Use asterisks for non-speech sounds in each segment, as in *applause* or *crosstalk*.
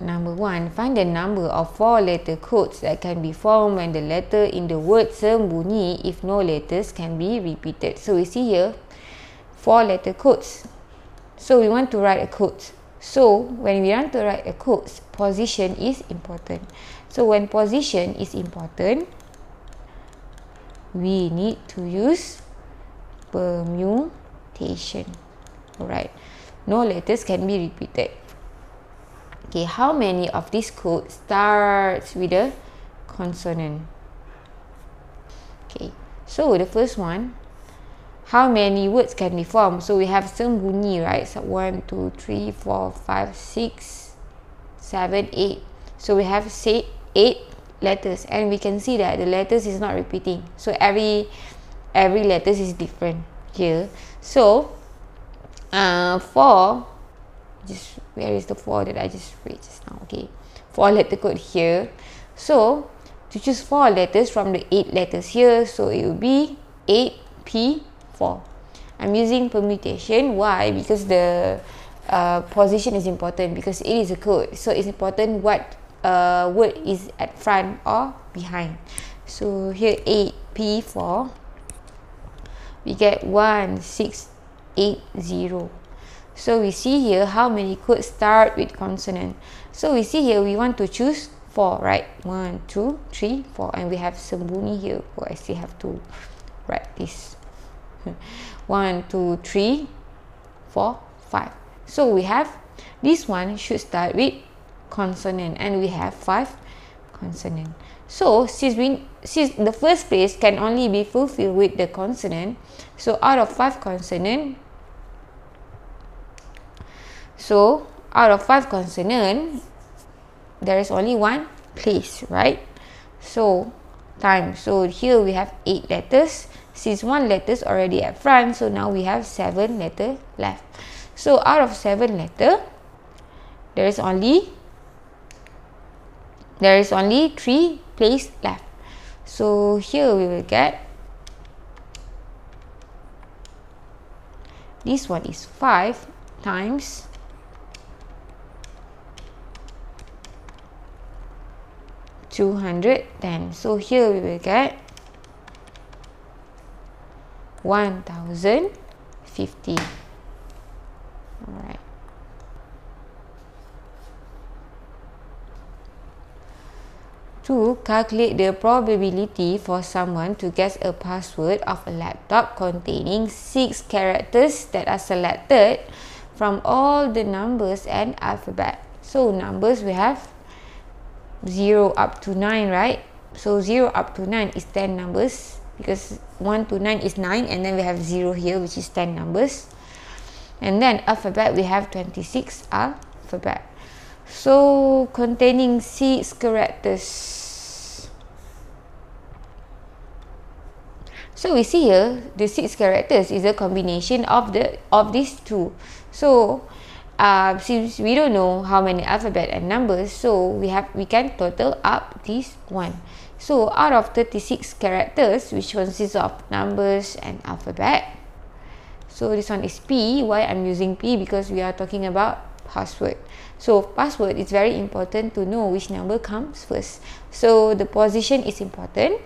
number one, find the number of four letter codes that can be formed when the letter in the word sembunyi if no letters can be repeated. So we see here four letter codes. So we want to write a code. So when we want to write a code, position is important. So when position is important, we need to use permutation. Alright, no letters can be repeated. Okay, how many of these codes starts with a consonant? Okay, so the first one, how many words can be formed? So we have sembunyi, right? So one, two, three, four, five, six, seven, eight. So we have say eight letters, and we can see that the letters is not repeating. So every every letters is different here. So uh, for just where is the four that I just read just now okay? Four letter code here. So to choose four letters from the eight letters here so it will be 8p4 I'm using permutation. Why? Because the uh, position is important because it is a code. So it's important what uh, word is at front or behind. So here 8p4 we get 1680 so we see here how many codes start with consonant. So we see here we want to choose 4, right? 1, 2, 3, 4. And we have sembunyi here. Oh, I still have to write this. *laughs* 1, 2, 3, 4, 5. So we have this one should start with consonant and we have 5 consonant. So since we since the first place can only be fulfilled with the consonant, so out of 5 consonant So out of five consonant, there is only one place, right? So time. So here we have eight letters. Since one letter is already at front, so now we have seven letter left. So out of seven letter, there is only there is only three place left. So here we will get this one is five times 210 so here we will get 1050 alright To calculate the probability for someone to guess a password of a laptop containing six characters that are selected from all the numbers and alphabet. So numbers we have 0 up to 9 right? So 0 up to 9 is 10 numbers because 1 to 9 is 9 and then we have 0 here which is 10 numbers. And then alphabet we have 26 alphabet. So containing 6 characters so we see here the 6 characters is a combination of the of these two. So uh, since we don't know how many alphabet and numbers so we have we can total up this one. So out of 36 characters which consists of numbers and alphabet so this one is p. Why i'm using p? Because we are talking about password. So password is very important to know which number comes first. So the position is important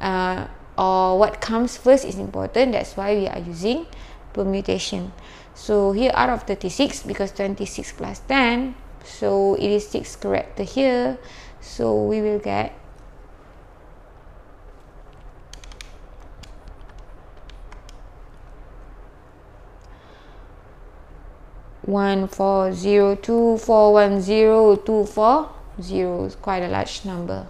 uh, or what comes first is important. That's why we are using permutation so here out of 36 because 26 plus 10 so it is 6 character here. So we will get one four zero two four one zero two four zero is quite a large number